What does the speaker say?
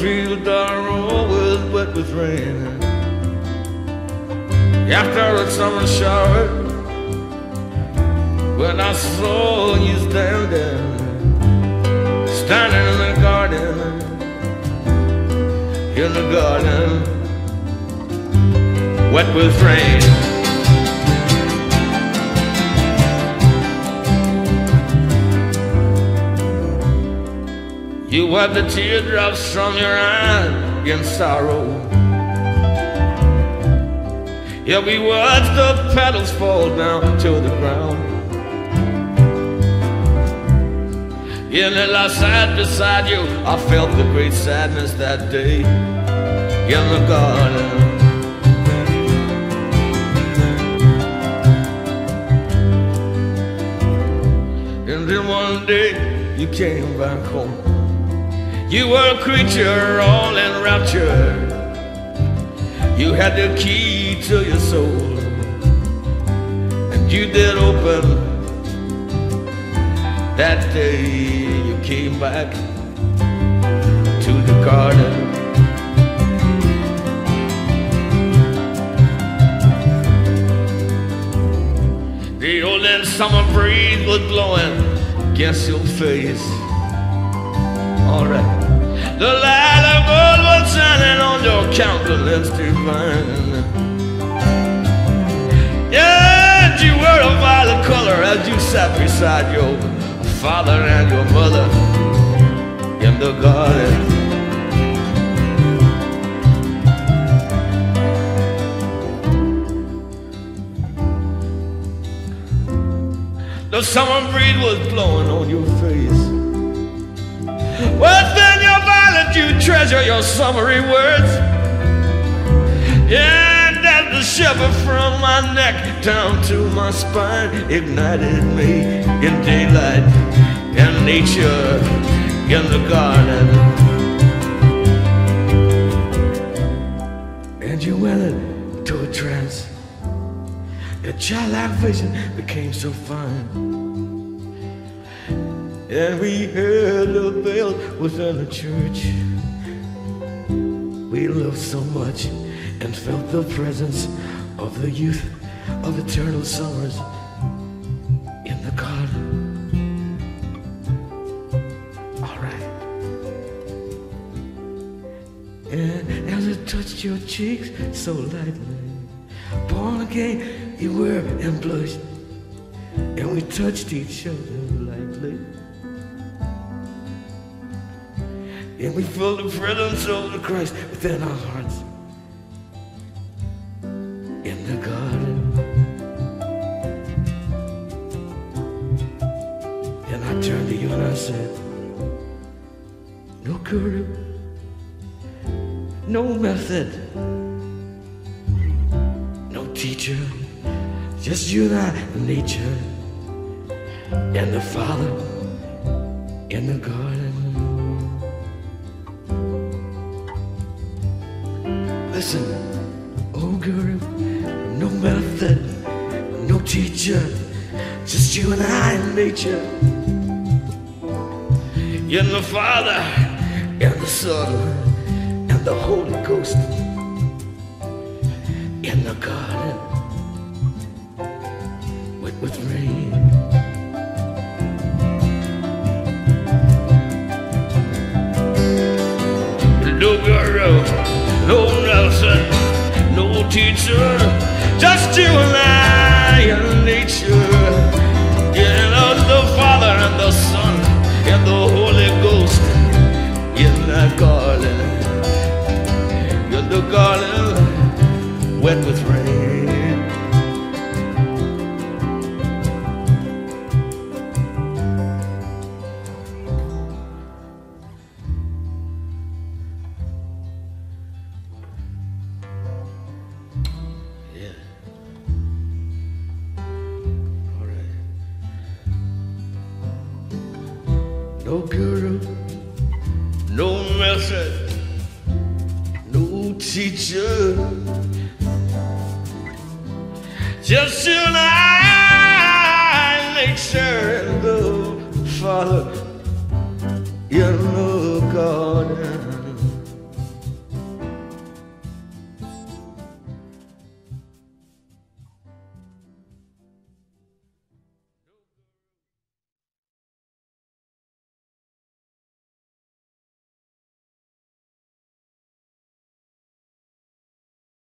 The field are always wet with rain. After a summer shower, when I saw you standing, standing in the garden, in the garden, wet with rain. Wipe the teardrops from your eyes in sorrow. Yeah, we watched the petals fall down to the ground. Yeah, and I sat beside you. I felt the great sadness that day in the garden. And then one day you came back home. You were a creature all in rapture. You had the key to your soul. And you did open that day you came back to the garden. The old and summer breeze was blowing against your face. Alright. The light of gold was shining on your countenance divine. Yeah, and you were a violet color as you sat beside your father and your mother in the garden. The summer breeze was blowing on your face. Well, then your violet, you treasure your summery words. And as the shiver from my neck down to my spine ignited me in daylight and nature in the garden. And you went into a trance. Your childlike vision became so fine. And we heard the bells within the church. We loved so much and felt the presence of the youth of eternal summers in the garden. All right. And as it touched your cheeks so lightly, born again you were and blushed, and we touched each other lightly. And we feel the presence of the Christ within our hearts. In the garden. And I turned to you and I said, No guru, no method, no teacher, just you and I, nature, and the Father in the garden. Listen, oh girl, no method, no teacher, just you and I in nature. In the Father, and the Son, and the Holy Ghost. In the garden, wet with rain. No guru, no No teacher, no no teacher. Just you and I, nature and the Father in